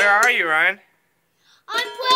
Where are you, Ryan? I'm playing.